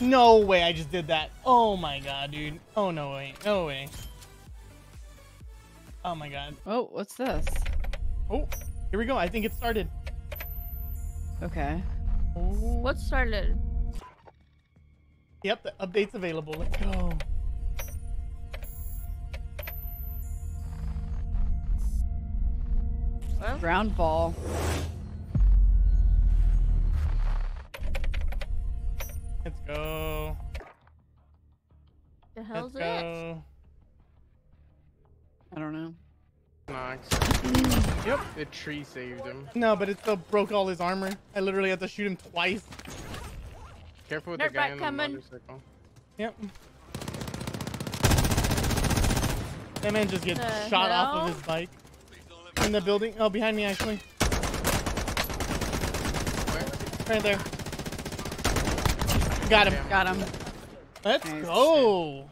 No way I just did that. Oh my god, dude. Oh no way. No way. Oh my god. Oh, what's this? Oh, here we go. I think it started. Okay. Oh. What started? Yep, the update's available. Let's go. Well, Ground ball. Let's go. the hell's Let's it? go. I don't know. Knox. Yep. The tree saved him. No, but it still broke all his armor. I literally had to shoot him twice. Careful with Dirt the guy bike on the motorcycle. Yep. That man just gets The shot off of his bike. In the building. Oh, behind me, actually. Where? Right there. Got him. Got him. Let's Nice. go.